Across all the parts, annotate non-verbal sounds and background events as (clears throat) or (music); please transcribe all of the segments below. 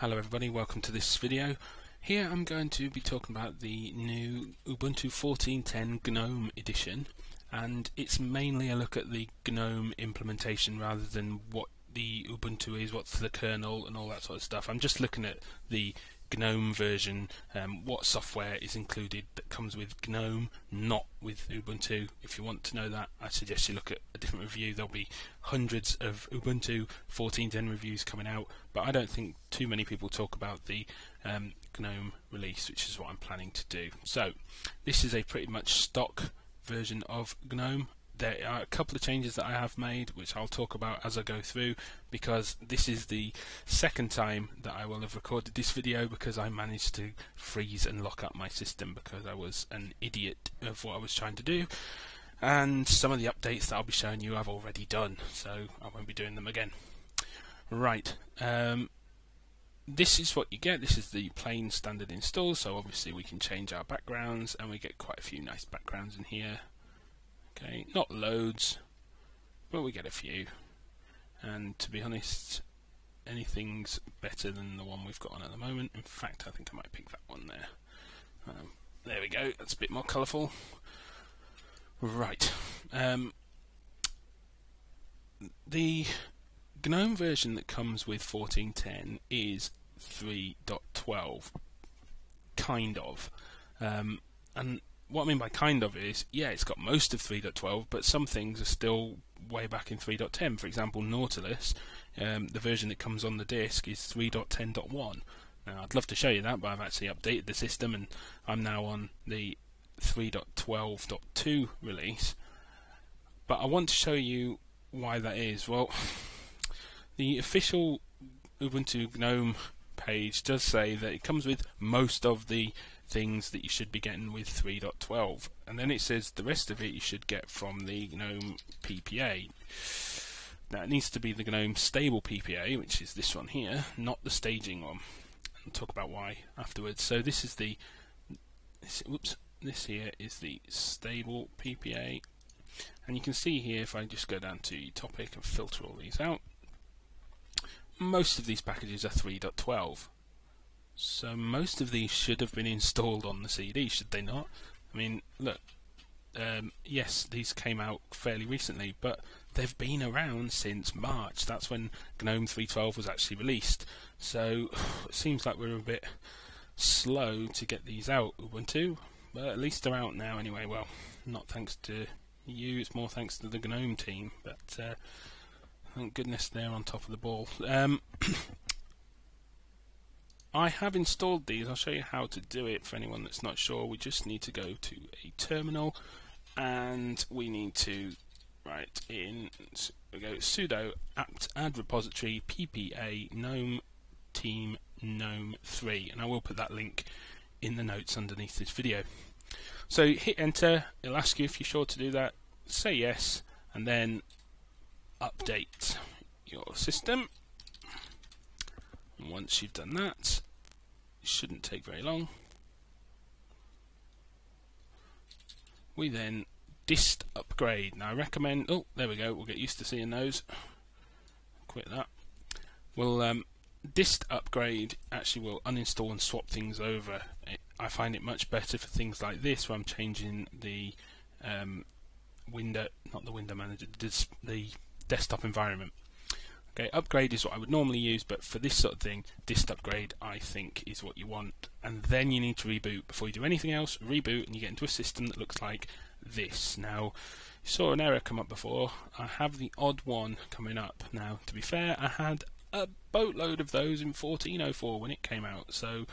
Hello everybody, welcome to this video. Here I'm going to be talking about the new Ubuntu 14.10 GNOME edition and it's mainly a look at the GNOME implementation rather than what the Ubuntu is, what's the kernel and all that sort of stuff. I'm just looking at the GNOME version, um, what software is included that comes with GNOME, not with Ubuntu. If you want to know that, I suggest you look at a different review. There'll be hundreds of Ubuntu 14.10 reviews coming out, but I don't think too many people talk about the um, GNOME release, which is what I'm planning to do. So, this is a pretty much stock version of GNOME there are a couple of changes that I have made, which I'll talk about as I go through, because this is the second time that I will have recorded this video because I managed to freeze and lock up my system because I was an idiot of what I was trying to do. And some of the updates that I'll be showing you I've already done, so I won't be doing them again. Right, um, this is what you get. This is the plain standard install, so obviously we can change our backgrounds, and we get quite a few nice backgrounds in here. Okay, not loads, but we get a few. And to be honest, anything's better than the one we've got on at the moment. In fact, I think I might pick that one there. Um, there we go, that's a bit more colourful. Right. Um, the GNOME version that comes with 14.10 is 3.12. Kind of. Um, and what I mean by kind of is, yeah, it's got most of 3.12, but some things are still way back in 3.10. For example, Nautilus, um, the version that comes on the disk is 3.10.1. Now, I'd love to show you that, but I've actually updated the system, and I'm now on the 3.12.2 release. But I want to show you why that is. Well, (laughs) the official Ubuntu GNOME page does say that it comes with most of the things that you should be getting with 3.12 and then it says the rest of it you should get from the GNOME PPA it needs to be the GNOME stable PPA which is this one here not the staging one. I'll talk about why afterwards. So this is the this, whoops this here is the stable PPA and you can see here if I just go down to topic and filter all these out most of these packages are 3.12 so most of these should have been (laughs) installed on the CD, should they not? I mean, look, um, yes, these came out fairly recently, but they've been around since March. That's when GNOME 3.12 was actually released. So (sighs) it seems like we're a bit slow to get these out, Ubuntu. But at least they're out now anyway. Well, not thanks to you, it's more thanks to the GNOME team. But uh, thank goodness they're on top of the ball. Um, (clears throat) I have installed these. I'll show you how to do it for anyone that's not sure. We just need to go to a terminal and we need to write in we go sudo apt add repository ppa gnome team gnome 3 and I will put that link in the notes underneath this video. So hit enter, it'll ask you if you're sure to do that, say yes and then update your system and once you've done that, it shouldn't take very long. We then dist upgrade. Now I recommend, oh, there we go, we'll get used to seeing those. Quit that. We'll um, dist upgrade actually we'll uninstall and swap things over. It, I find it much better for things like this where I'm changing the um, window, not the window manager, the desktop environment. Okay, upgrade is what I would normally use, but for this sort of thing, dist upgrade I think is what you want. And then you need to reboot before you do anything else. Reboot, and you get into a system that looks like this. Now, you saw an error come up before. I have the odd one coming up. Now, to be fair, I had a boatload of those in 1404 when it came out, so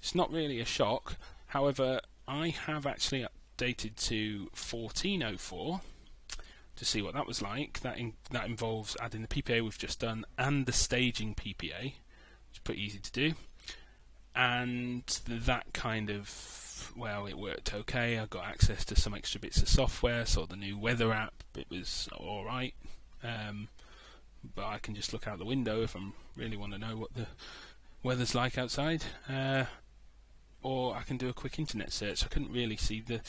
it's not really a shock. However, I have actually updated to 1404 to see what that was like. That in, that involves adding the PPA we've just done and the staging PPA, which is pretty easy to do. And that kind of well, it worked okay. I got access to some extra bits of software, saw the new weather app. It was all right, um, but I can just look out the window if I really want to know what the weather's like outside. Uh, or I can do a quick internet search. I couldn't really see the.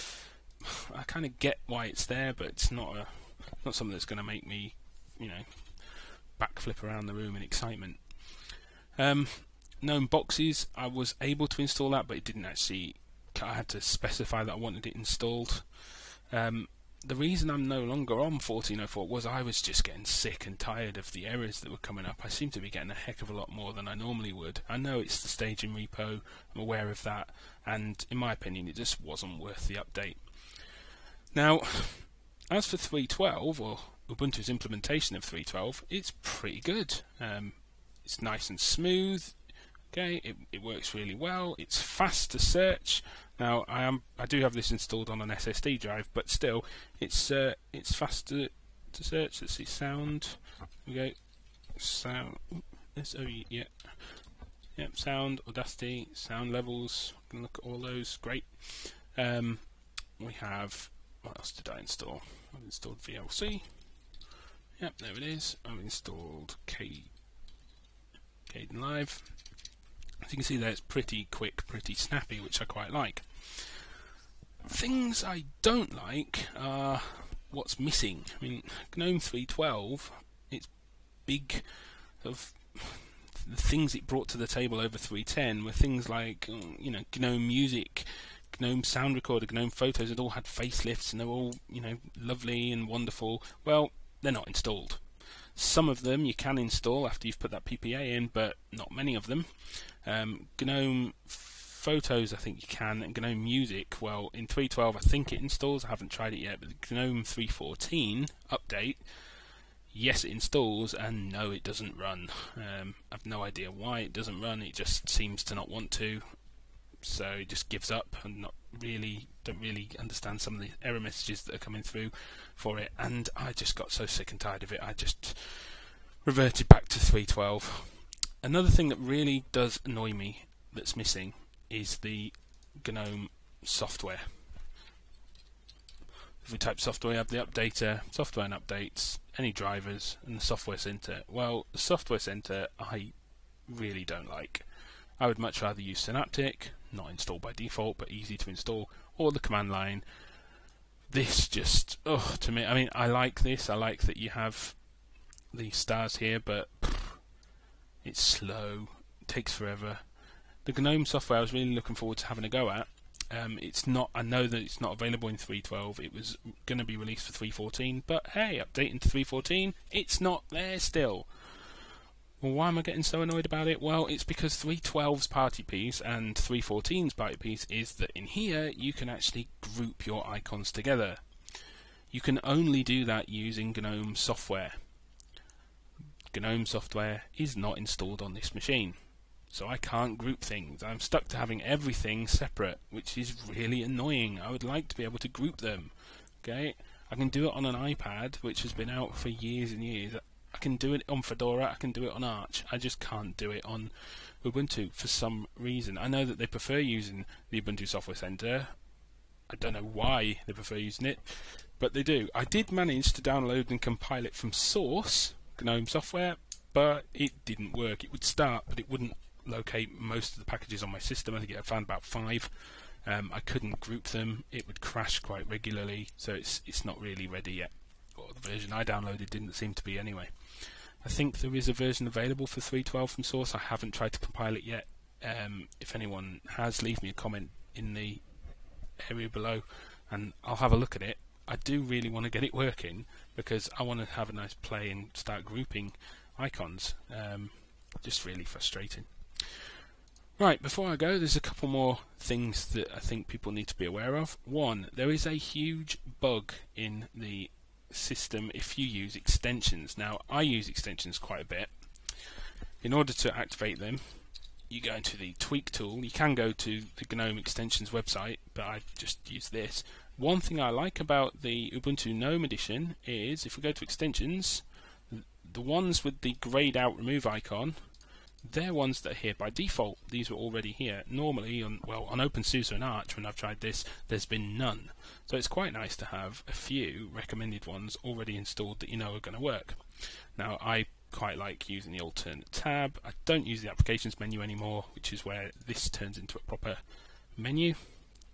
(sighs) I kind of get why it's there, but it's not a not something that's going to make me, you know, backflip around the room in excitement. Um, GNOME boxes, I was able to install that, but it didn't actually. I had to specify that I wanted it installed. Um, the reason I'm no longer on 1404 was I was just getting sick and tired of the errors that were coming up. I seem to be getting a heck of a lot more than I normally would. I know it's the staging repo, I'm aware of that, and in my opinion, it just wasn't worth the update. Now, as for 3.12, or Ubuntu's implementation of 3.12, it's pretty good. Um, it's nice and smooth. Okay, it, it works really well. It's fast to search. Now I am I do have this installed on an SSD drive, but still, it's uh, it's fast to, to search. Let's see sound. we go sound. This oh yeah. Yep, sound, Audacity, sound levels. Can look at all those. Great. Um, we have what else did I install? I've installed VLC. Yep, there it is. I've installed K Kdenlive. As you can see there, it's pretty quick, pretty snappy, which I quite like. Things I don't like are what's missing. I mean, GNOME 3.12, its big of the things it brought to the table over 3.10 were things like, mm, you know, GNOME Music, GNOME Sound Recorder, GNOME Photos. It all had facelifts and they're all, you know, lovely and wonderful. Well, they're not installed. Some of them you can install after you've put that PPA in, but not many of them. Um, GNOME Photos, I think you can, and GNOME Music, well, in 3.12 I think it installs, I haven't tried it yet, but GNOME 3.14 update, yes it installs, and no it doesn't run. Um, I've no idea why it doesn't run, it just seems to not want to, so it just gives up and not really don't really understand some of the error messages that are coming through for it and I just got so sick and tired of it I just reverted back to 312 another thing that really does annoy me that's missing is the GNOME software if we type software, we have the updater, software and updates, any drivers, and the software center. Well, the software center I really don't like. I would much rather use Synaptic, not installed by default, but easy to install, or the command line. This just, oh, to me, I mean, I like this. I like that you have the stars here, but pff, it's slow, takes forever. The GNOME software I was really looking forward to having a go at. Um, it's not. I know that it's not available in 3.12. It was going to be released for 3.14, but hey, updating to 3.14, it's not there still. Well, why am I getting so annoyed about it? Well, it's because 312's party piece and 314's party piece is that in here you can actually group your icons together. You can only do that using GNOME software. GNOME software is not installed on this machine. So I can't group things. I'm stuck to having everything separate, which is really annoying. I would like to be able to group them. Okay? I can do it on an iPad, which has been out for years and years. Can do it on Fedora, I can do it on Arch. I just can't do it on Ubuntu for some reason. I know that they prefer using the Ubuntu Software Center. I don't know why they prefer using it, but they do. I did manage to download and compile it from source, GNOME software, but it didn't work. It would start, but it wouldn't locate most of the packages on my system. I think I found about five. Um, I couldn't group them. It would crash quite regularly, so it's it's not really ready yet. Version I downloaded didn't seem to be anyway. I think there is a version available for 3.12 from source. I haven't tried to compile it yet. Um, if anyone has, leave me a comment in the area below and I'll have a look at it. I do really want to get it working because I want to have a nice play and start grouping icons. Um, just really frustrating. Right, before I go, there's a couple more things that I think people need to be aware of. One, there is a huge bug in the system if you use extensions. Now, I use extensions quite a bit. In order to activate them, you go into the tweak tool. You can go to the GNOME extensions website, but I just use this. One thing I like about the Ubuntu GNOME edition is if we go to extensions, the ones with the grayed out remove icon, they're ones that are here by default. These were already here. Normally, on well, on OpenSUSE and Arch, when I've tried this, there's been none. So it's quite nice to have a few recommended ones already installed that you know are going to work. Now, I quite like using the alternate tab. I don't use the applications menu anymore, which is where this turns into a proper menu.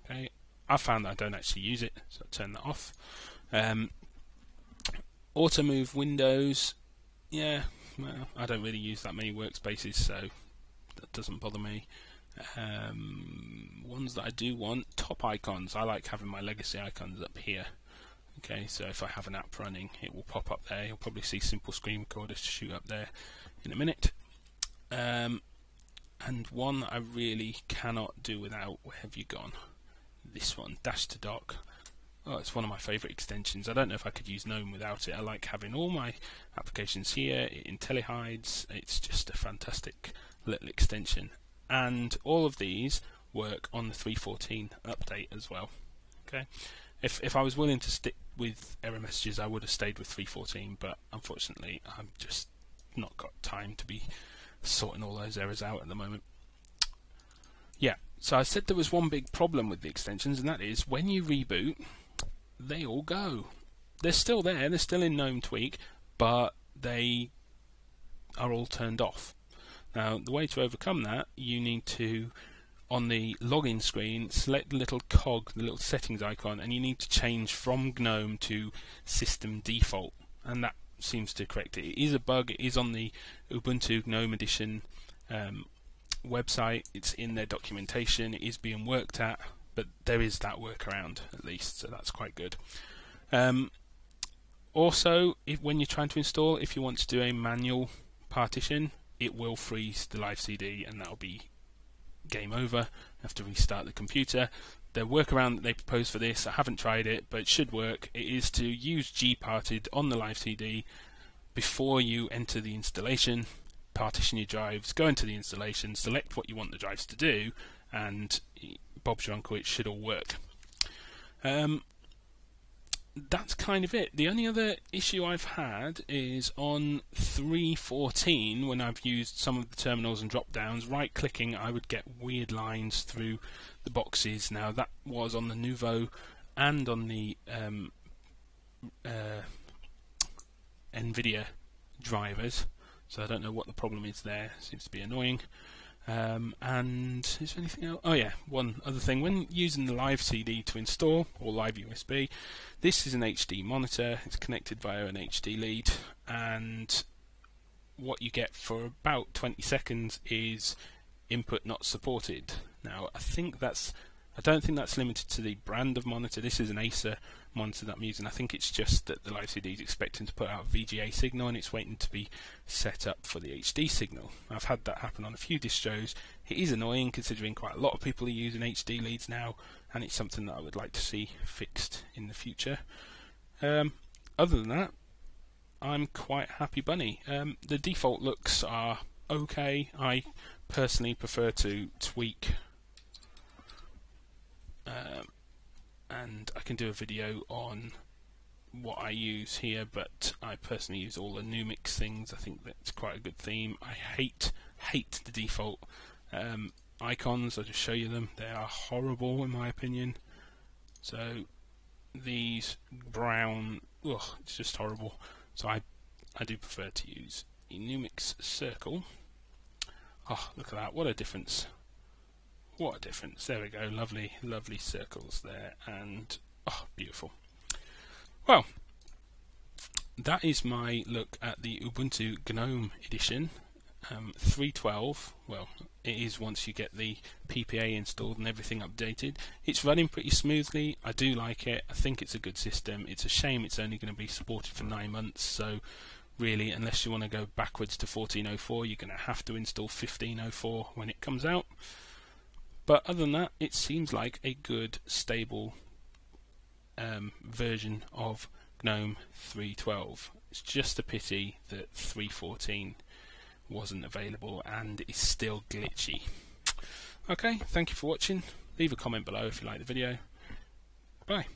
Okay, I found that I don't actually use it, so I turn that off. Um, auto move windows, yeah, well, I don't really use that many workspaces, so That doesn't bother me. Um, ones that I do want, top icons. I like having my legacy icons up here. Okay, so if I have an app running, it will pop up there. You'll probably see simple screen recorders shoot up there in a minute. Um, and one that I really cannot do without. Where have you gone? This one, Dash to Dock. Oh, it's one of my favourite extensions. I don't know if I could use GNOME without it. I like having all my applications here. It IntelliHides. It's just a fantastic little extension. And all of these work on the 3.14 update as well. Okay, if if I was willing to stick with error messages, I would have stayed with 3.14. But unfortunately, I've just not got time to be sorting all those errors out at the moment. Yeah, so I said there was one big problem with the extensions, and that is when you reboot, they all go. They're still there, they're still in GNOME Tweak, but they are all turned off. Now, the way to overcome that, you need to, on the login screen, select the little cog, the little settings icon, and you need to change from GNOME to system default. And that seems to correct it. It is a bug, it is on the Ubuntu GNOME Edition um, website, it's in their documentation, it is being worked at, but there is that workaround at least, so that's quite good. Um, also, if, when you're trying to install, if you want to do a manual partition, it will freeze the live CD, and that'll be game over. You have to restart the computer. The workaround that they propose for this, I haven't tried it, but it should work. It is to use gparted on the live CD before you enter the installation, partition your drives, go into the installation, select what you want the drives to do, and Bob's your uncle, it should all work. Um, that's kind of it. The only other issue I've had is on 3.14 when I've used some of the terminals and drop downs, right clicking I would get weird lines through the boxes. Now that was on the Nouveau and on the um, uh, NVIDIA drivers, so I don't know what the problem is there. Seems to be annoying. Um, and is there anything else? Oh yeah, one other thing. When using the live CD to install or live USB, this is an HD monitor. It's connected via an HD lead, and what you get for about 20 seconds is input not supported. Now I think that's I don't think that's limited to the brand of monitor. This is an Acer monitor that I'm using. I think it's just that the live CD is expecting to put out a VGA signal and it's waiting to be set up for the HD signal. I've had that happen on a few distros. It is annoying considering quite a lot of people are using HD leads now and it's something that I would like to see fixed in the future. Um, other than that, I'm quite happy bunny. Um, the default looks are okay. I personally prefer to tweak um, and I can do a video on what I use here, but I personally use all the Numix things. I think that's quite a good theme. I hate hate the default um, icons. I'll just show you them. They are horrible in my opinion. So these brown, ugh, it's just horrible. So I I do prefer to use Numix circle. Oh, look at that! What a difference! What a difference. There we go. Lovely, lovely circles there. And, oh, beautiful. Well, that is my look at the Ubuntu GNOME edition. Um, 3.12, well, it is once you get the PPA installed and everything updated. It's running pretty smoothly. I do like it. I think it's a good system. It's a shame it's only going to be supported for nine months, so really, unless you want to go backwards to 14.04, you're going to have to install 15.04 when it comes out. But other than that, it seems like a good, stable um, version of GNOME 3.12. It's just a pity that 3.14 wasn't available and is still glitchy. Okay, thank you for watching. Leave a comment below if you like the video. Bye.